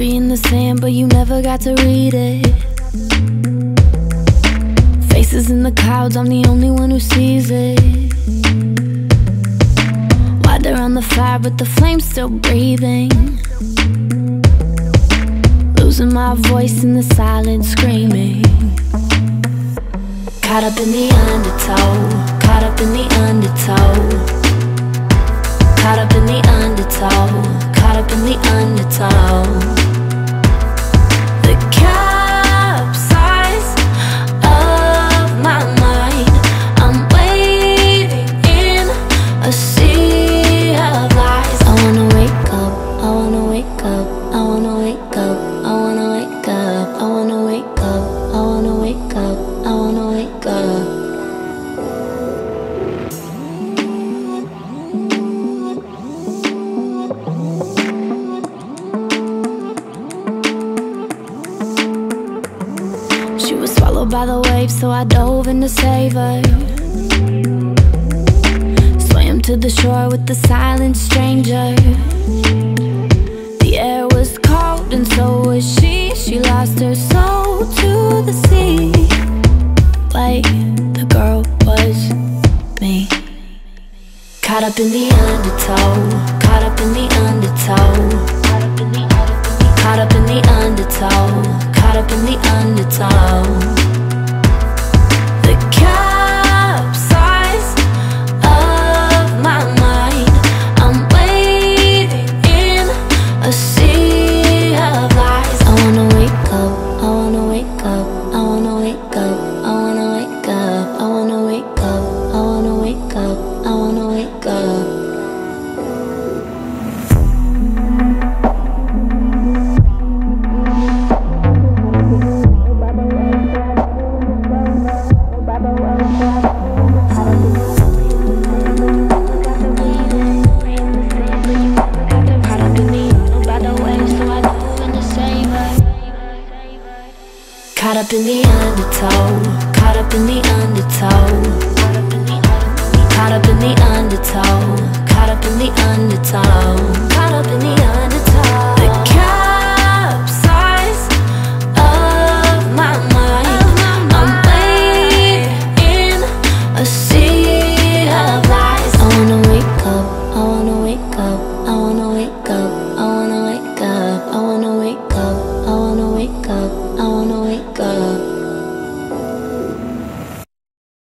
the sand, but you never got to read it. Faces in the clouds, I'm the only one who sees it. Wide around the fire, but the flame's still breathing. Losing my voice in the silence, screaming. Caught up in the undertow, caught up in the undertow. Caught up in the undertow, caught up in the undertow. She was swallowed by the waves, so I dove in to save her. Swam to the shore with the silent stranger. The air was cold, and so was she. She lost her soul to the sea. Like the girl was me. Caught up in the undertow, in the undertow. Caught up in the undertow, caught up in the undertow. Caught up in the undertow, caught up in the undertow, caught up in the.